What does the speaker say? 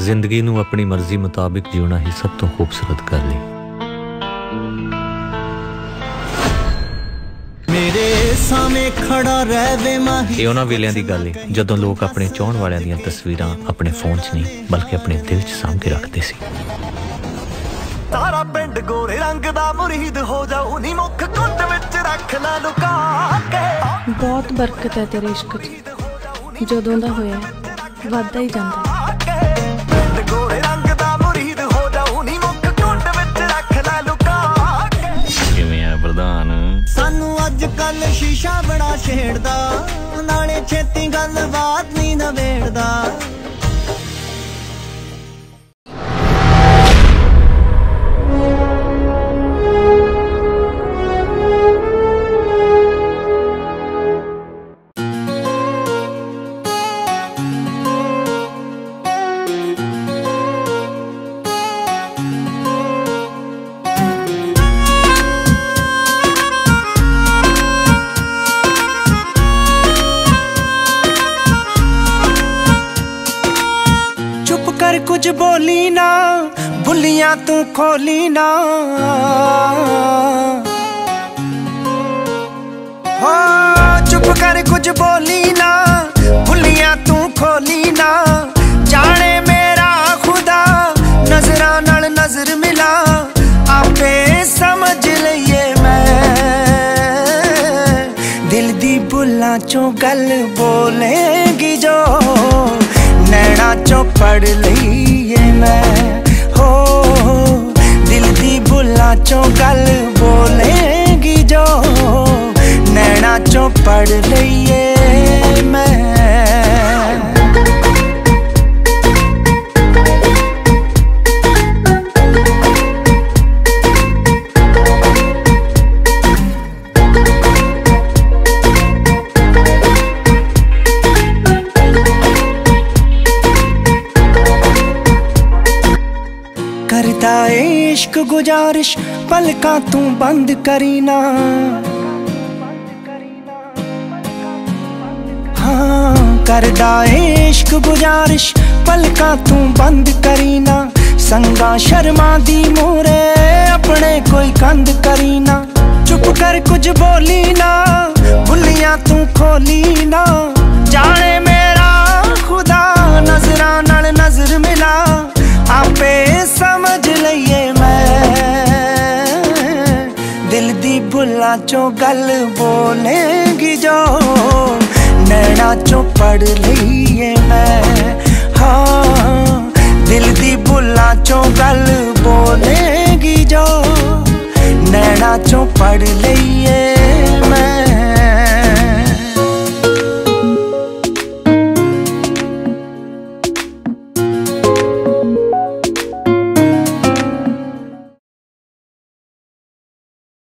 ਜ਼ਿੰਦਗੀ ਨੂੰ ਆਪਣੀ ਮਰਜ਼ੀ ਮੁਤਾਬਿਕ ਜਿਉਣਾ ਹੀ ਸਭ ਤੋਂ ਖੂਬਸੂਰਤ ਗੱਲ ਹੈ ਮੇਰੇ ਸਾਹਮਣੇ ਖੜਾ ਰਹਿਵੇ ਮਾਹੀ। ਇਹ ਉਹਨਾਂ ਵੇਲਿਆਂ ਦੀ ਗੱਲ ਹੈ ਜਦੋਂ ਲੋਕ ਆਪਣੇ ਚਾਹਣ ਵਾਲਿਆਂ ਦੀਆਂ ਤਸਵੀਰਾਂ ਆਪਣੇ ਫੋਨ 'ਚ ਨਹੀਂ ਬਲਕਿ ਆਪਣੇ ਦਿਲ 'ਚ ਸਾਂਭ ਕੇ ਰੱਖਦੇ ਸੀ। ਤਾਰਾ ਪਿੰਡ ਗੋਰੇ ਰੰਗ ਦਾ ਮੁਰੀਦ ਹੋ ਜਾਉ ਨੀ ਮੁੱਖ ਕੁੱਟ ਵਿੱਚ ਰੱਖ ਲੈ ਲੁਕਾ ਕੇ। ਬਹੁਤ ਬਰਕਤ ਹੈ ਤੇਰੇ ਇਸ਼ਕ 'ਚ। ਜਦੋਂ ਦਾ ਹੋਇਆ ਵੱਧਦਾ ਹੀ ਜਾਂਦਾ ਪ੍ਰਧਾਨ। ਸਾਨੂੰ ਅੱਜ ਕੱਲ ਸ਼ੀਸ਼ਾ ਬੜਾ ਛੇੜਦਾ ਨਾਲੇ ਛੇਤੀ ਗੱਲਬਾਤ ਨਹੀਂ ਨਵੇੜਦਾ। पर कुछ बोली ना बुलियाँ तू खोली ना। हो, चुप कर कुछ बोली ना बुलियाँ तू खोली ना। जाने मेरा खुदा, नज़र नज़र मिला। आपे समझ लिए मैं। दिल दी भूलां चो गल बोलेगी जो ਨੈਣਾ ਚੋਂ ਪੜ ਲਈਏ ਮੈਂ ਹੋ ਦਿਲ ਦੀ ਬੁੱਲਾਂ ਚੋਂ ਗੱਲ ਬੋਲੇਗੀ ਜੋ ਨੈਣਾ ਚੋਂ ਪੜ ਲਈਏ मेरा इश्क गुजारिश, पलका तू बंद करीना हाँ करदा इश्क गुजारिश, पलका तू बंद करीना संगा शर्मा दी मोरे अपने कोई कंद करीना चुप कर कुछ बोली ना बुलियाँ तू खोली ना। जाने में चो गल बोलेंगी जो। नैना चो पढ़ लीए मैं। हाँ दिल की बुला चो गल बोलेंगी जो। नैना चो पढ़ ली